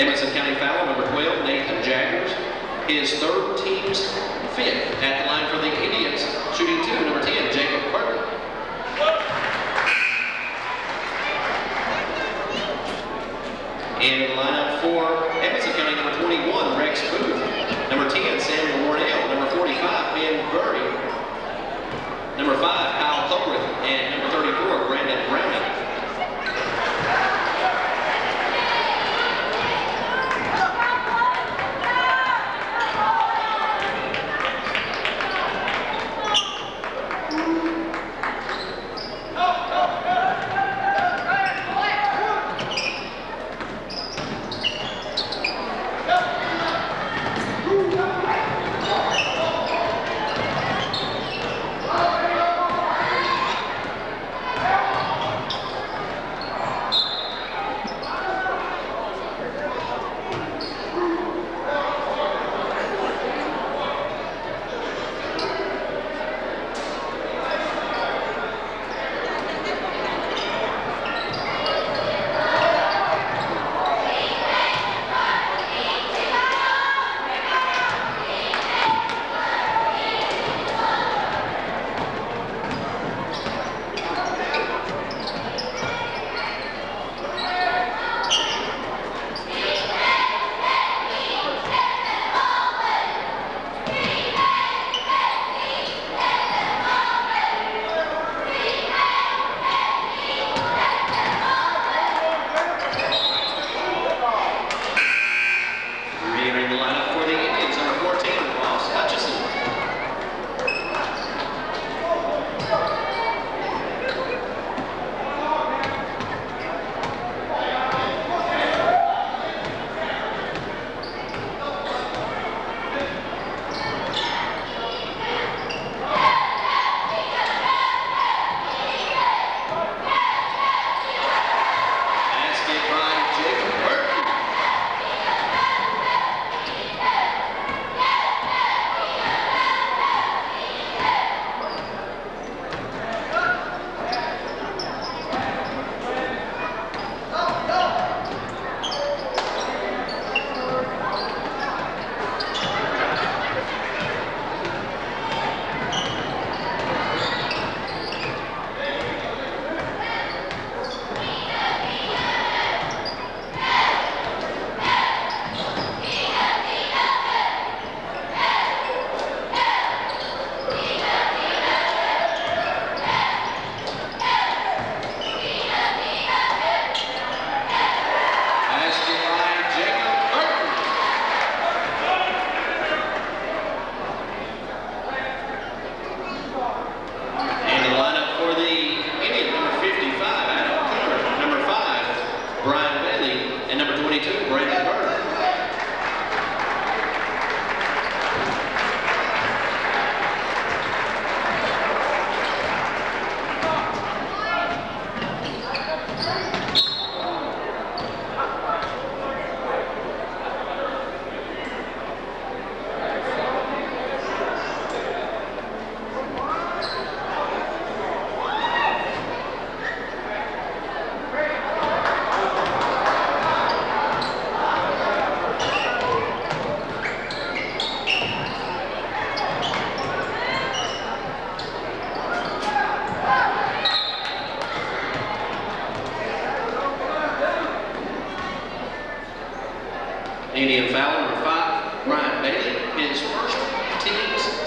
Edmonson County foul, number 12, Nathan Jaggers. His third team's fifth at the line for the Indians. Shooting two, number 10, Jacob Carter. And the lineup for Edmonson County, number 21, Rex Booth. Number 10, Samuel Warnell. Number 45, Ben Burry. Number 5, Indian Fowler, number five, Ryan Bailey, his first team's.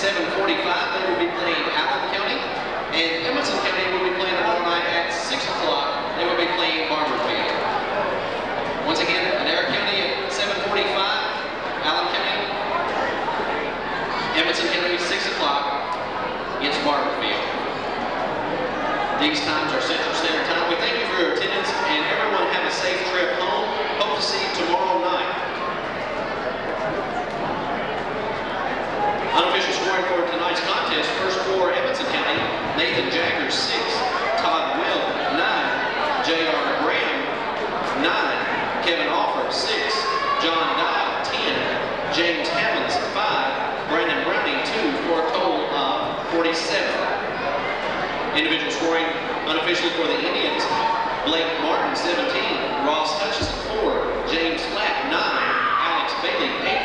7.45. They will be playing Allen County. And Edmonson County will be playing tomorrow night at 6 o'clock. They will be playing Barberfield. Once again, Adair County at 7.45. Allen County. Edmonson County, 6 o'clock against Barberfield. These times are Central Standard Time. We thank you for your attendance and everyone have a safe trip home. Hope to see you tomorrow night. Nathan Jaggers, six. Todd Will, nine. J.R. Graham, nine. Kevan Alford, six. John Dial, ten. James Hammonds, five. Brandon Browning, two, for a total of 47. Individual scoring unofficially for the Indians, Blake Martin, 17. Ross Hutchison, four. James Flatt, nine. Alex Bailey, 18.